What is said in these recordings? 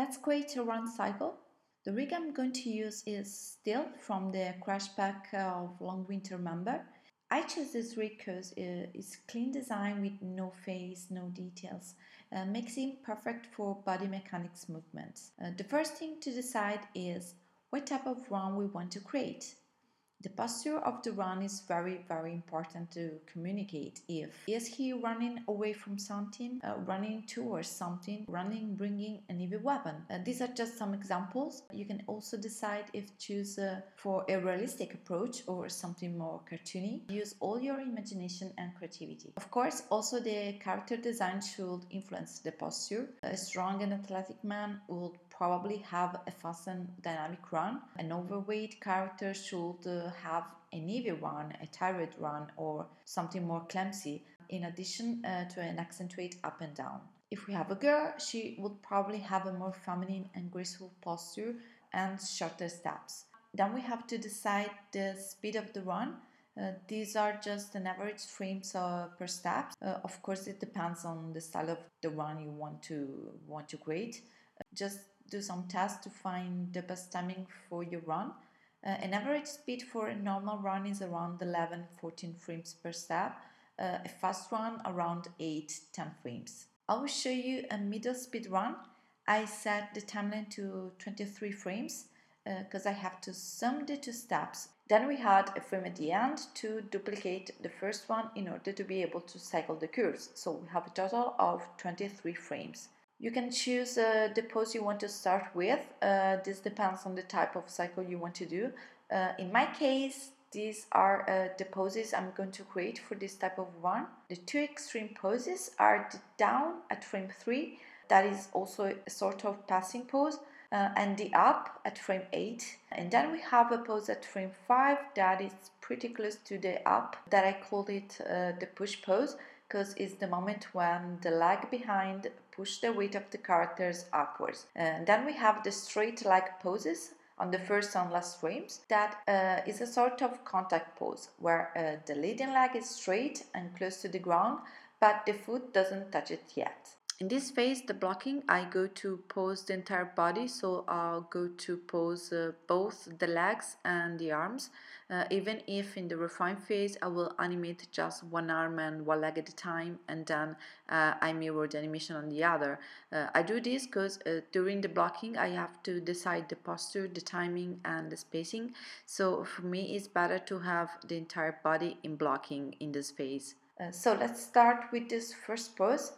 Let's create a run cycle. The rig I'm going to use is Steel from the crash pack of Long Winter member. I chose this rig because it's clean design with no face, no details, uh, makes it perfect for body mechanics movements. Uh, the first thing to decide is what type of run we want to create. The posture of the run is very, very important to communicate. If is he running away from something, uh, running towards something, running, bringing an heavy weapon. Uh, these are just some examples. You can also decide if choose uh, for a realistic approach or something more cartoony. Use all your imagination and creativity. Of course, also the character design should influence the posture. A strong and athletic man will probably have a fast and dynamic run. An overweight character should uh, have a heavy run, a tired run, or something more clumsy, in addition uh, to an accentuate up and down. If we have a girl, she would probably have a more feminine and graceful posture and shorter steps. Then we have to decide the speed of the run. Uh, these are just an average frames uh, per step. Uh, of course, it depends on the style of the run you want to want to create. Uh, just do some tests to find the best timing for your run. Uh, an average speed for a normal run is around 11 14 frames per step, uh, a fast run around 8 10 frames. I will show you a middle speed run. I set the timeline to 23 frames because uh, I have to sum the two steps. Then we had a frame at the end to duplicate the first one in order to be able to cycle the curves. So we have a total of 23 frames. You can choose uh, the pose you want to start with. Uh, this depends on the type of cycle you want to do. Uh, in my case, these are uh, the poses I'm going to create for this type of one. The two extreme poses are the down at frame 3, that is also a sort of passing pose, uh, and the up at frame 8. And then we have a pose at frame 5 that is pretty close to the up, that I called it uh, the push pose because it's the moment when the leg behind push the weight of the characters upwards. And then we have the straight leg poses on the first and last frames. That uh, is a sort of contact pose where uh, the leading leg is straight and close to the ground, but the foot doesn't touch it yet. In this phase, the blocking, I go to pose the entire body, so I'll go to pose uh, both the legs and the arms. Uh, even if in the refine phase I will animate just one arm and one leg at a time and then uh, I mirror the animation on the other. Uh, I do this because uh, during the blocking I have to decide the posture, the timing and the spacing. So for me it's better to have the entire body in blocking in this phase. Uh, so let's start with this first pose.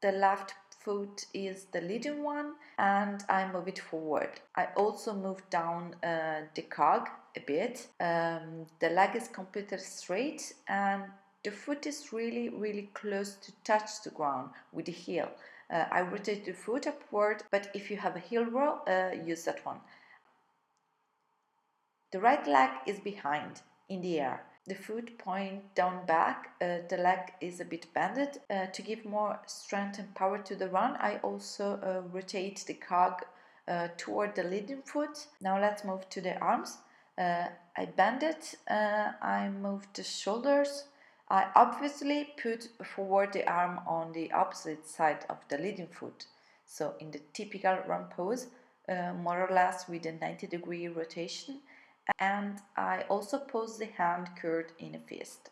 The left foot is the leading one and I move it forward. I also move down uh, the cog a bit. Um, the leg is completely straight and the foot is really really close to touch the ground with the heel. Uh, I rotate the foot upward but if you have a heel roll uh, use that one. The right leg is behind in the air the foot point down back, uh, the leg is a bit bended. Uh, to give more strength and power to the run, I also uh, rotate the cog uh, toward the leading foot. Now let's move to the arms. Uh, I bend it, uh, I move the shoulders. I obviously put forward the arm on the opposite side of the leading foot. So in the typical run pose, more or less with a 90 degree rotation, and I also pose the hand curved in a fist.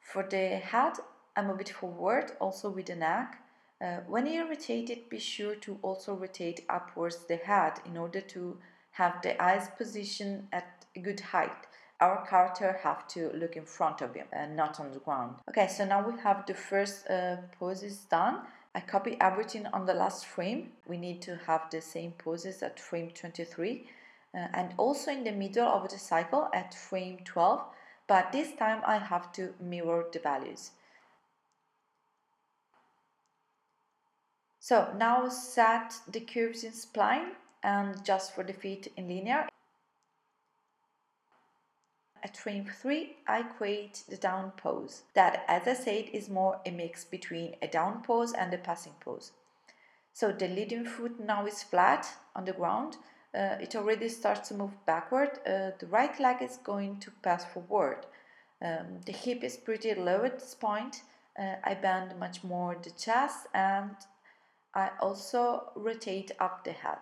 For the head, I move it forward also with the neck. Uh, when you rotate it, be sure to also rotate upwards the head in order to have the eyes positioned at a good height. Our character have to look in front of him and not on the ground. Okay, so now we have the first uh, poses done. I copy everything on the last frame. We need to have the same poses at frame 23 uh, and also in the middle of the cycle at frame 12 but this time I have to mirror the values. So now set the curves in spline and just for the feet in linear. At frame 3 I create the down pose that as I said is more a mix between a down pose and a passing pose. So the leading foot now is flat on the ground uh, it already starts to move backward. Uh, the right leg is going to pass forward. Um, the hip is pretty low at this point. Uh, I bend much more the chest and I also rotate up the head.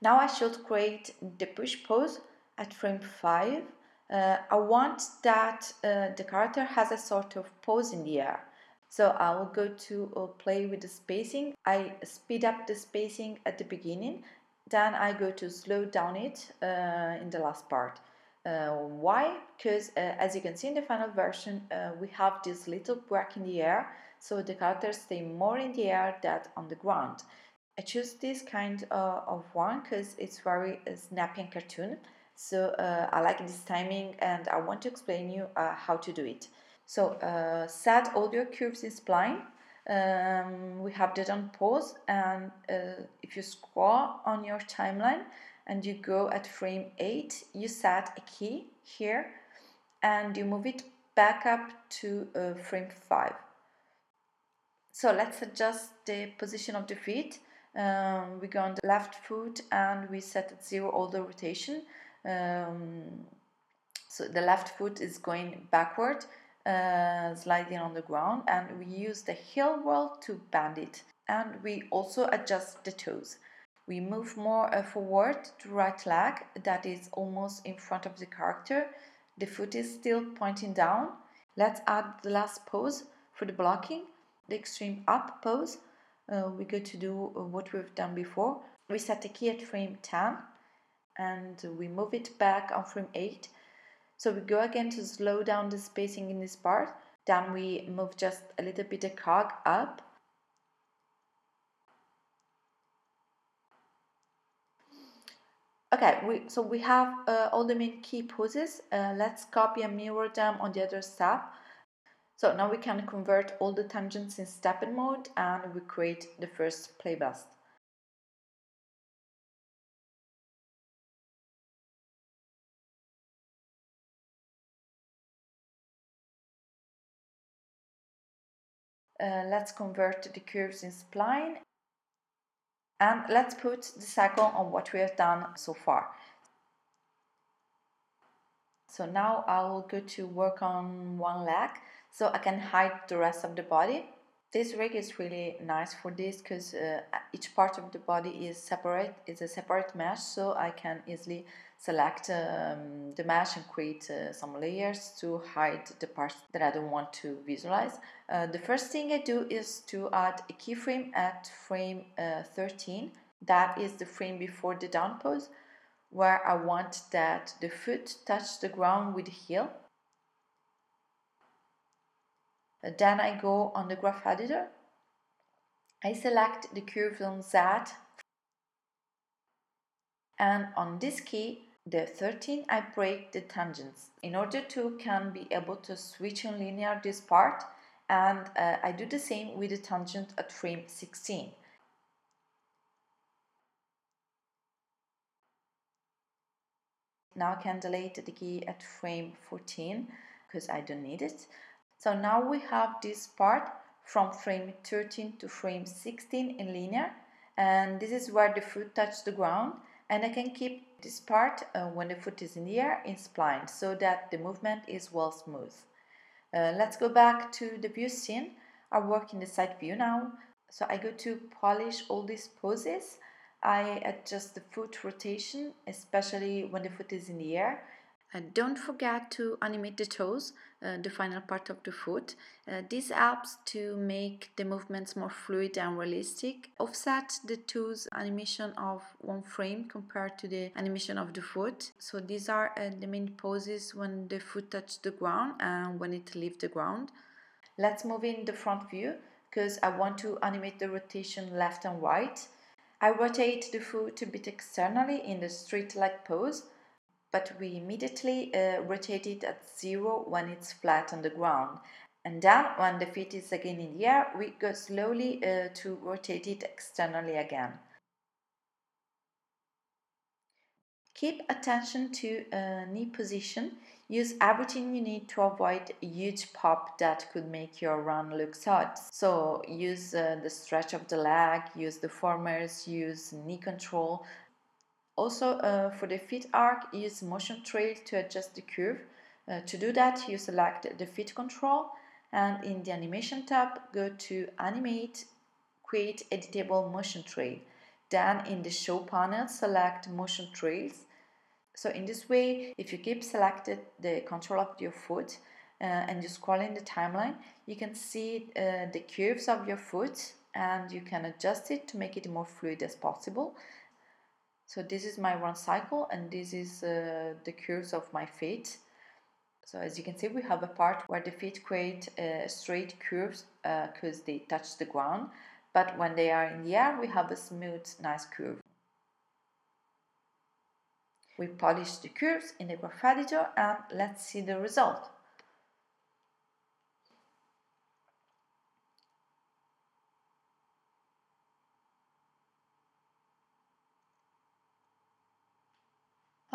Now I should create the push pose at frame 5. Uh, I want that uh, the character has a sort of pose in the air. So I will go to uh, play with the spacing. I speed up the spacing at the beginning. Then I go to slow down it uh, in the last part. Uh, why? Because uh, as you can see in the final version, uh, we have this little break in the air, so the characters stay more in the air than on the ground. I choose this kind uh, of one because it's very snappy and cartoon. So I like this timing and I want to explain you how to do it. So set all your curves in spline. Um, we have that on pause and if you scroll on your timeline, and you go at frame 8 you set a key here and you move it back up to uh, frame 5 so let's adjust the position of the feet. Um, we go on the left foot and we set at zero all the rotation. Um, so the left foot is going backward uh, sliding on the ground and we use the heel roll to bend it and we also adjust the toes we move more uh, forward to right leg that is almost in front of the character. The foot is still pointing down. Let's add the last pose for the blocking, the extreme up pose. Uh, we go to do uh, what we've done before. We set the key at frame 10 and we move it back on frame 8. So we go again to slow down the spacing in this part. Then we move just a little bit the cog up Okay, we, so we have uh, all the main key poses. Uh, let's copy and mirror them on the other step. So now we can convert all the tangents in stepper mode and we create the first play Uh, let's convert the curves in spline and let's put the cycle on what we have done so far. So now I will go to work on one leg so I can hide the rest of the body. This rig is really nice for this because uh, each part of the body is separate, is a separate mesh so I can easily select um, the mesh and create uh, some layers to hide the parts that I don't want to visualize. Uh, the first thing I do is to add a keyframe at frame uh, 13. That is the frame before the down pose where I want that the foot touch the ground with the heel. Then I go on the graph editor. I select the curve on Z and on this key the 13 I break the tangents in order to can be able to switch on linear this part and uh, I do the same with the tangent at frame 16. Now I can delete the key at frame 14 because I don't need it. So now we have this part from frame 13 to frame 16 in linear and this is where the foot touches the ground and I can keep this part uh, when the foot is in the air in spline so that the movement is well smooth. Uh, let's go back to the view scene. I work in the side view now. So I go to polish all these poses. I adjust the foot rotation, especially when the foot is in the air. And don't forget to animate the toes, uh, the final part of the foot. Uh, this helps to make the movements more fluid and realistic. Offset the toes animation of one frame compared to the animation of the foot. So these are uh, the main poses when the foot touches the ground and when it leaves the ground. Let's move in the front view because I want to animate the rotation left and right. I rotate the foot a bit externally in the straight leg pose but we immediately uh, rotate it at zero when it's flat on the ground. And then when the feet is again in the air, we go slowly uh, to rotate it externally again. Keep attention to uh, knee position. Use everything you need to avoid a huge pop that could make your run look odd. So use uh, the stretch of the leg, use the formers, use knee control, also, uh, for the feet arc, use motion trail to adjust the curve. Uh, to do that, you select the feet control and in the animation tab go to animate create editable motion trail. Then in the show panel select motion trails. So in this way if you keep selected the control of your foot uh, and you scroll in the timeline you can see uh, the curves of your foot and you can adjust it to make it more fluid as possible so this is my run cycle and this is uh, the curves of my feet so as you can see, we have a part where the feet create uh, straight curves because uh, they touch the ground. But when they are in the air, we have a smooth, nice curve. We polish the curves in the graph editor and let's see the result.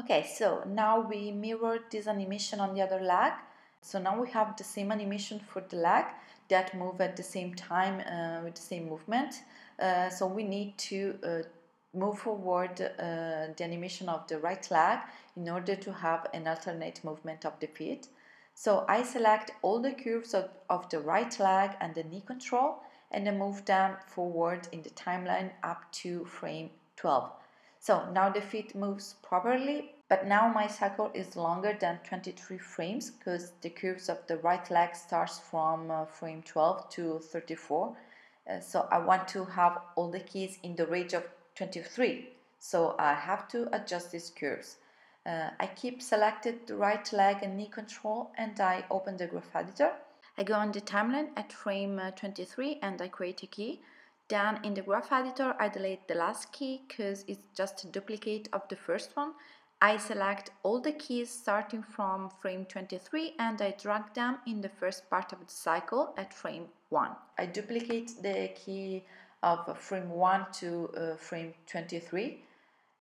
Okay, so now we mirror this animation on the other leg. So now we have the same animation for the leg that move at the same time uh, with the same movement. Uh, so we need to uh, move forward uh, the animation of the right leg in order to have an alternate movement of the feet. So I select all the curves of, of the right leg and the knee control and I move them forward in the timeline up to frame 12. So now the feet moves properly, but now my cycle is longer than 23 frames because the curves of the right leg starts from uh, frame 12 to 34. Uh, so I want to have all the keys in the range of 23. So I have to adjust these curves. Uh, I keep selected the right leg and knee control and I open the graph editor. I go on the timeline at frame uh, 23 and I create a key. Then in the graph editor, I delete the last key because it's just a duplicate of the first one. I select all the keys starting from frame 23 and I drag them in the first part of the cycle at frame 1. I duplicate the key of frame 1 to uh, frame 23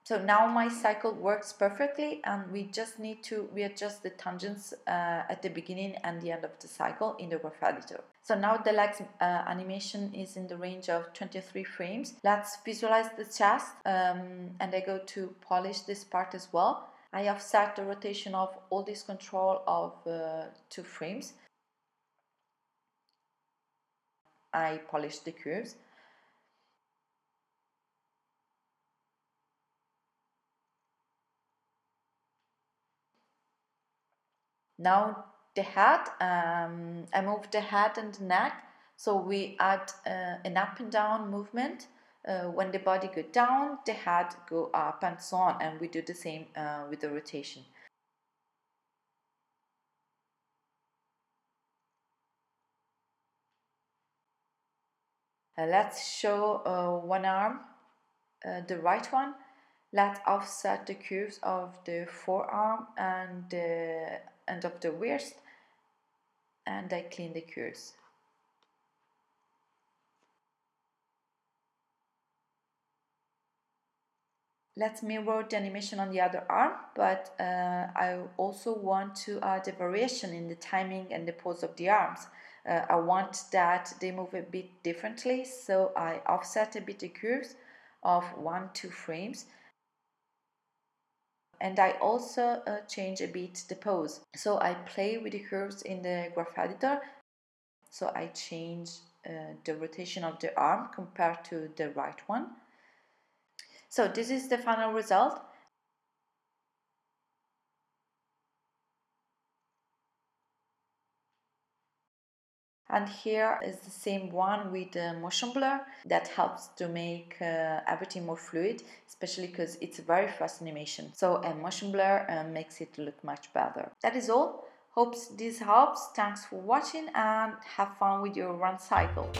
so now my cycle works perfectly and we just need to readjust the tangents uh, at the beginning and the end of the cycle in the graph editor. So now the legs uh, animation is in the range of 23 frames. Let's visualize the chest um, and I go to polish this part as well. I offset the rotation of all this control of uh, two frames. I polish the curves. Now the head, um, I move the head and the neck. So we add uh, an up and down movement. Uh, when the body go down, the head go up and so on. And we do the same uh, with the rotation. Uh, let's show uh, one arm, uh, the right one. Let's offset the curves of the forearm and the end of the wrist and I clean the curves. Let's mirror the animation on the other arm, but uh, I also want to add a variation in the timing and the pose of the arms. Uh, I want that they move a bit differently, so I offset a bit the curves of one, two frames and I also uh, change a bit the pose. So I play with the curves in the graph editor. So I change uh, the rotation of the arm compared to the right one. So this is the final result. And here is the same one with the motion blur that helps to make uh, everything more fluid especially because it's a very fast animation. So a motion blur uh, makes it look much better. That is all. Hopes this helps. Thanks for watching and have fun with your run cycle